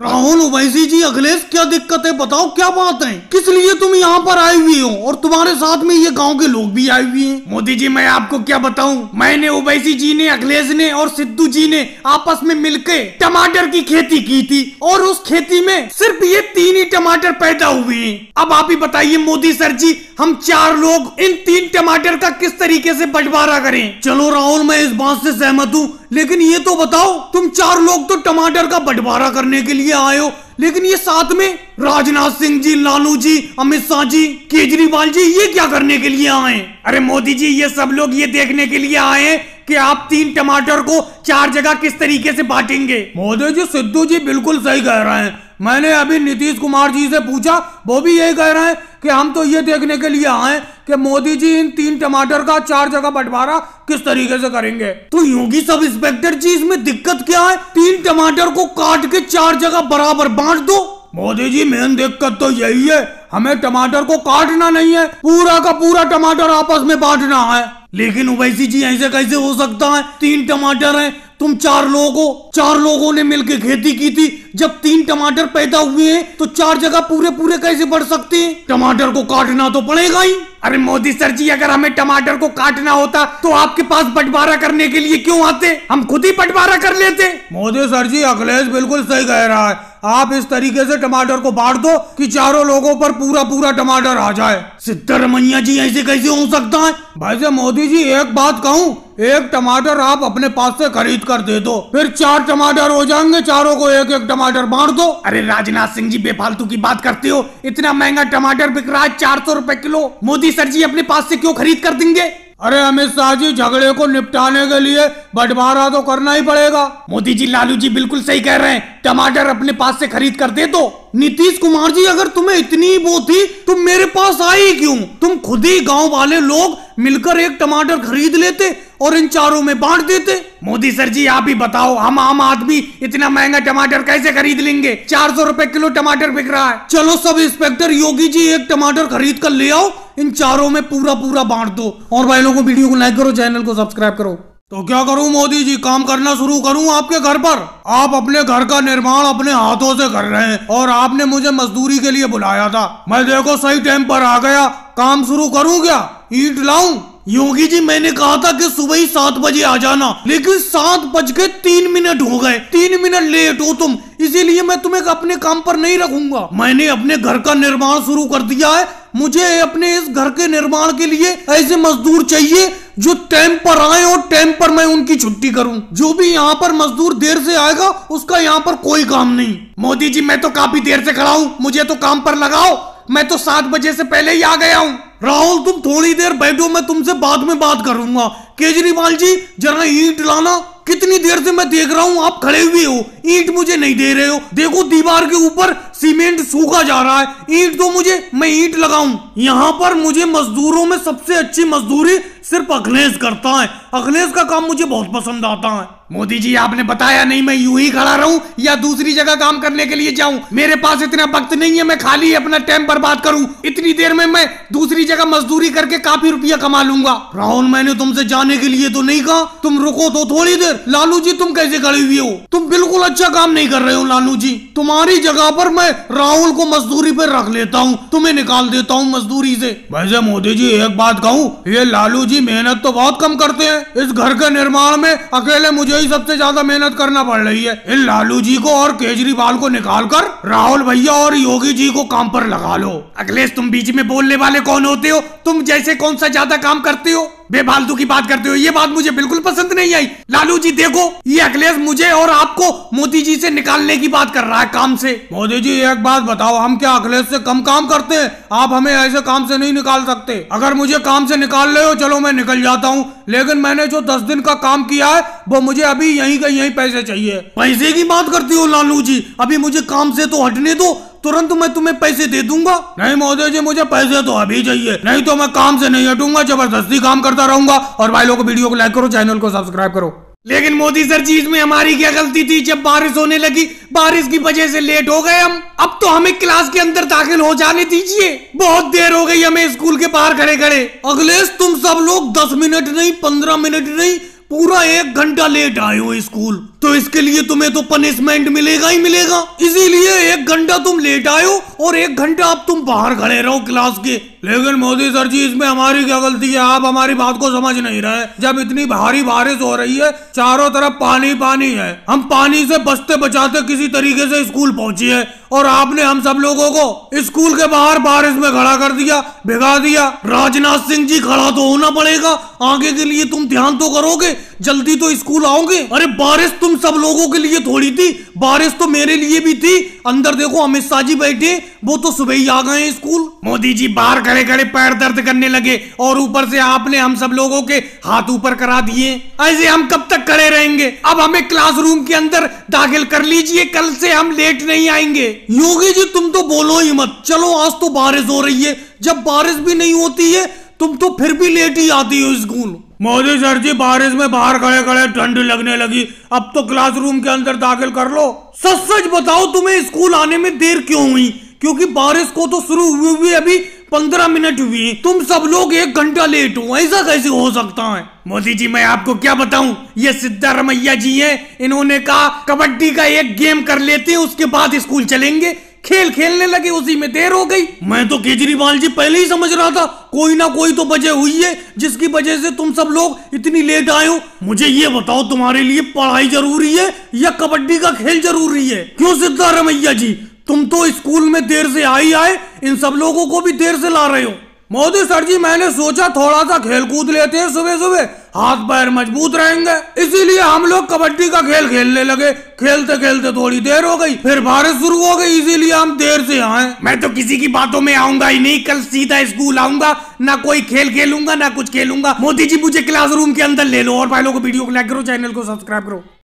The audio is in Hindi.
राहुल ओवैसी जी, अखिलेश, क्या दिक्कत है? बताओ, क्या बात है? किस लिए तुम यहाँ पर आए हुए हो? और तुम्हारे साथ में ये गाँव के लोग भी आए हुए हैं। मोदी जी, मैं आपको क्या बताऊँ? मैंने ओवैसी जी ने, अखिलेश ने और सिद्धू जी ने आपस में मिलके टमाटर की खेती की थी। और उस खेती में सिर्फ़ ये तीन ही टमाटर पैदा हुए हैं। अब आप ही बताइए, मोदी सर जी, हम चार लोग इन तीन टमाटर का किस तरीके से बंटवारा करें? चलो राहुल, मैं इस बात से सहमत हूँ। लेकिन ये तो बताओ, तुम चार लोग तो टमाटर का बंटवारा करने के लिए आए हो। लेकिन ये साथ में राजनाथ सिंह जी, लालू जी, अमित शाह जी, केजरीवाल जी, ये क्या करने के लिए आए? अरे मोदी जी, ये सब लोग ये देखने के लिए आए हैं कि आप तीन टमाटर को चार जगह किस तरीके से बांटेंगे। मोदी जी, सिद्धू जी बिल्कुल सही कह रहे हैं। मैंने अभी नीतीश कुमार जी से पूछा, वो भी यही कह रहे हैं कि हम तो ये देखने के लिए आए कि मोदी जी इन तीन टमाटर का चार जगह बंटवारा किस तरीके से करेंगे। तो योगी सब इंस्पेक्टर जी, इसमें दिक्कत क्या है? तीन टमाटर को काट के चार जगह बराबर बांट दो। मोदी जी मेन दिक्कत तो यही है, हमें टमाटर को काटना नहीं है, पूरा का पूरा टमाटर आपस में बांटना है। लेकिन ओवैसी जी, ऐसे कैसे हो सकता है? तीन टमाटर हैं तुम चार लोगों चार लोगों ने मिलकर खेती की थी। जब तीन टमाटर पैदा हुए हैं तो चार जगह पूरे पूरे कैसे बढ़ सकते हैं? टमाटर को काटना तो पड़ेगा ही। अरे मोदी सर जी अगर हमें टमाटर को काटना होता तो आपके पास बंटवारा करने के लिए क्यों आते? हम खुद ही बंटवारा कर लेते। मोदी सर जी अखिलेश बिल्कुल सही कह रहा है। आप इस तरीके से टमाटर को बांट दो कि चारों लोगों पर पूरा पूरा टमाटर आ जाए। सिद्धरमैया जी ऐसे कैसे हो सकता है? भाई से मोदी जी एक बात कहूँ एक टमाटर आप अपने पास से खरीद कर दे दो फिर चार टमाटर हो जाएँगे चारों को एक एक टमाटर बांट दो। अरे राजनाथ सिंह जी बेफालतू की बात करते हो। इतना महँगा टमाटर बिक रहा है चार सौ रूपए किलो। मोदी सर जी अपने पास से क्यों खरीद कर देंगे? अरे अमित शाह जी झगड़े को निपटाने के लिए बंटवारा तो करना ही पड़ेगा। मोदी जी लालू जी बिल्कुल सही कह रहे हैं। टमाटर अपने पास से खरीद कर दे दो। नीतीश कुमार जी अगर तुम्हें इतनी वो थी तुम मेरे पास आई क्यों? तुम खुद ही गाँव वाले लोग मिलकर एक टमाटर खरीद लेते और इन चारों में बांट देते। मोदी सर जी आप ही बताओ हम आम आदमी इतना महँगा टमाटर कैसे खरीद लेंगे? चार सौ रूपए किलो टमाटर बिक रहा है। चलो सब इंस्पेक्टर योगी जी एक टमाटर खरीद कर ले आओ। इन चारों में पूरा पूरा बांट दो। और भाई लोगों को वीडियो को लाइक करो चैनल को सब्सक्राइब करो। तो क्या करूँ मोदी जी काम करना शुरू करूँ आपके घर पर? आप अपने घर का निर्माण अपने हाथों से कर रहे हैं और आपने मुझे मजदूरी के लिए बुलाया था। मैं देखो सही टाइम पर आ गया। काम शुरू करूँ क्या? ईट लाऊं? योगी जी, मैंने कहा था कि सुबह ही सात बजे आ जाना, लेकिन सात बज के तीन मिनट हो गए। तीन मिनट लेट हो तुम। इसीलिए मैं तुम्हें अपने काम पर नहीं रखूँगा। मैंने अपने घर का निर्माण शुरू कर दिया है। मुझे अपने इस घर के निर्माण के लिए ऐसे मजदूर चाहिए जो टाइम पर आए और टाइम पर मैं उनकी छुट्टी करूँ। जो भी यहाँ पर मजदूर देर से आएगा, उसका यहाँ पर कोई काम नहीं। मोदी जी, मैं तो काफ़ी देर से खड़ा हूँ। मुझे तो काम पर लगाओ। मैं तो सात बजे से पहले ही आ गया हूँ। राहुल, तुम थोड़ी देर बैठो, मैं तुमसे बाद में बात करूँगा। केजरीवाल जी, जरा ईट लाना। कितनी देर से मैं देख रहा हूँ, आप खड़े हुए हो। ईंट मुझे नहीं दे रहे हो। देखो, दीवार के ऊपर सीमेंट सूखा जा रहा है। ईंट तो मुझे, मैं ईंट लगाऊँ। यहाँ पर मुझे मजदूरों में सबसे अच्छी मजदूरी सिर्फ़ अखिलेश करता है। अखिलेश का काम मुझे बहुत पसंद आता है। मोदी जी, आपने बताया नहीं, मैं यूँ ही खड़ा रहूँ या दूसरी जगह काम करने के लिए जाऊँ? मेरे पास इतना वक्त नहीं है, मैं खाली अपना टाइम बर्बाद करूँ। इतनी देर में मैं दूसरी जगह मजदूरी करके काफ़ी रुपया कमा लूँगा। राहुल, मैंने तुमसे जाने के लिए तो नहीं कहा। तुम रुको तो थोड़ी देर। लालू जी, तुम कैसे खड़े हुए हो? तुम बिल्कुल अच्छा काम नहीं कर रहे हो, लालू जी। तुम्हारी जगह पर मैं राहुल को मजदूरी पे रख लेता हूँ। तुम्हें निकाल देता हूँ मजदूरी से। वैसे मोदी जी, एक बात कहूँ, ये लालू जी मेहनत तो बहुत कम करते हैं। इस घर के निर्माण में अकेले मुझे ही सबसे ज़्यादा मेहनत करना पड़ रही है। इन लालू जी को और केजरीवाल को निकाल कर राहुल भैया और योगी जी को काम पर लगा लो। अखिलेश, तुम बीच में बोलने वाले कौन होते हो? तुम जैसे कौन सा ज़्यादा काम करते हो? बेफालतू की बात करते हो। ये बात मुझे बिल्कुल पसंद नहीं आई। लालू जी देखो ये अखिलेश मुझे और आपको मोदी जी से निकालने की बात कर रहा है काम से। मोदी जी एक बात बताओ हम क्या अखिलेश से कम काम करते हैं? आप हमें ऐसे काम से नहीं निकाल सकते। अगर मुझे काम से निकाल रहे हो चलो मैं निकल जाता हूँ। लेकिन मैंने जो दस दिन का काम किया है वो मुझे अभी यही का यही पैसे चाहिए। पैसे की बात करती हो लालू जी अभी मुझे काम से तो हटने दो। तुरंत मैं तुम्हें पैसे दे दूँगा। नहीं मोदी जी, मुझे पैसे तो अभी चाहिए। नहीं तो मैं काम से नहीं हटूँगा, ज़बरदस्ती काम करता रहूँगा। और भाई लोग वीडियो को लाइक करो चैनल को सब्सक्राइब करो। लेकिन मोदी सर जी, इसमें हमारी क्या गलती थी? जब बारिश होने लगी, बारिश की वजह से लेट हो गए हम। अब तो हमें क्लास के अंदर दाखिल हो जाने दीजिए। बहुत देर हो गई हमें स्कूल के बाहर खड़े खड़े। अगलेश तुम सब लोग दस मिनट नहीं, पंद्रह मिनट नहीं, पूरा एक घंटा लेट आए हो स्कूल तो इसके लिए तुम्हें तो पनिशमेंट मिलेगा ही मिलेगा। इसीलिए एक घंटा तुम लेट आयो और एक घंटा अब तुम बाहर खड़े रहो क्लास के। लेकिन मोदी सर जी, इसमें हमारी क्या गलती है? आप हमारी बात को समझ नहीं रहे। जब इतनी भारी बारिश हो रही है, चारों तरफ़ पानी पानी है। हम पानी से बचते बचाते किसी तरीके से स्कूल पहुँची है और आपने हम सब लोगों को स्कूल के बाहर बारिश में खड़ा कर दिया, भिगा दिया। राजनाथ सिंह जी खड़ा तो होना पड़ेगा। आगे के लिए तुम ध्यान तो करोगे। जल्दी तो स्कूल आओगे। अरे बारिश तुम सब लोगों के लिए थोड़ी थी। बारिश तो मेरे लिए भी थी। अंदर देखो अमित शाह जी बैठे वो तो सुबह ही आ गए स्कूल। मोदी जी बाहर खड़े खड़े पैर दर्द करने लगे और ऊपर से आपने हम सब लोगों के हाथ ऊपर करा दिए। ऐसे हम कब तक खड़े रहेंगे? अब हमें क्लासरूम के अंदर दाखिल कर लीजिए कल से हम लेट नहीं आएँगे। योगी जी तुम तो बोलो ही मत। चलो आज तो बारिश हो रही है। जब बारिश भी नहीं होती है तुम तो फिर भी लेट ही आती हो स्कूल। मोदी सर जी, बारिश में बाहर खड़े खड़े, ठंड लगने लगी। अब तो क्लासरूम के अंदर दाखिल कर लो। सच सच बताओ तुम्हें स्कूल आने में देर क्यों हुई? क्योंकि बारिश को तो शुरू हुए हुए अभी पंद्रह मिनट हुई। तुम सब लोग एक घंटा लेट हो, ऐसा कैसे हो सकता है? मोदी जी, मैं आपको क्या बताऊँ? ये सिद्धारमैया जी हैं। इन्होंने कहा, कबड्डी का एक गेम कर लेते हैं, उसके बाद स्कूल चलेंगे। खेल खेलने लगे, उसी में देर हो गई। मैं तो केजरीवाल जी पहले ही समझ रहा था, कोई ना कोई तो वजह हुई है, जिसकी वजह से तुम सब लोग इतनी लेट आए हो। मुझे ये बताओ, तुम्हारे लिए पढ़ाई ज़रूरी है या कबड्डी का खेल ज़रूरी है? क्यों सिद्धारमैया जी, तुम तो स्कूल में देर से आई आए, इन सब लोगों को भी देर से ला रहे हो। मोदी सर जी, मैंने सोचा थोड़ा सा खेल कूद लेते हैं सुबह सुबह। हाथ पैर मज़बूत रहेंगे। इसीलिए हम लोग कबड्डी का खेल खेलने लगे। खेलते खेलते थोड़ी देर हो गई, फिर बारिश शुरू हो गई, इसीलिए हम देर से आए। मैं तो किसी की बातों में आऊँगा ही नहीं, कल सीधा स्कूल आऊँगा, ना कोई खेल खेलूँगा, ना कुछ खेलूँगा। मोदी जी, मुझे क्लासरूम के अंदर ले लो और भाई लोग वीडियो को लाइक करो, चैनल को सब्सक्राइब करो।